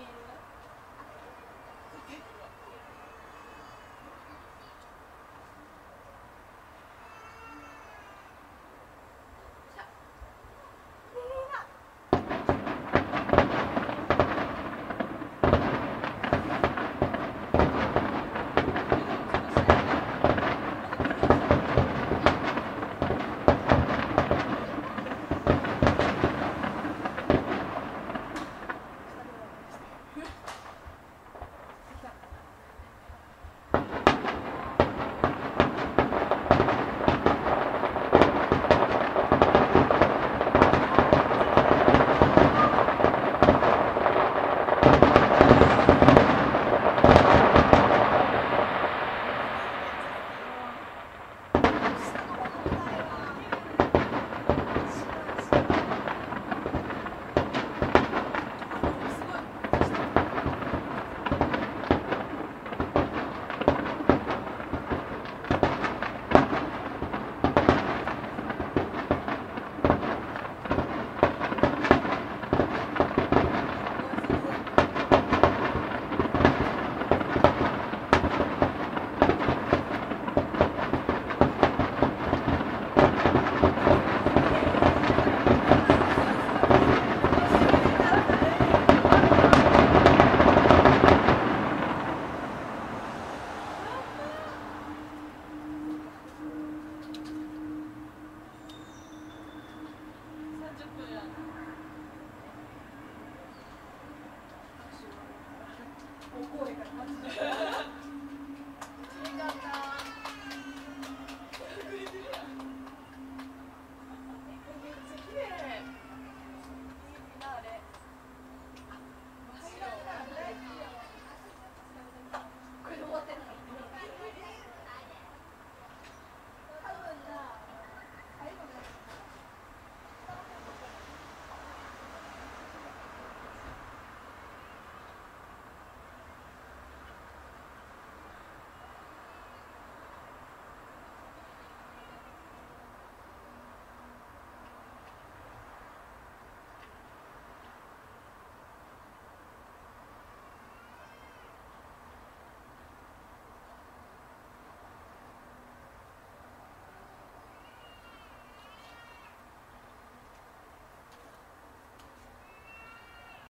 mirror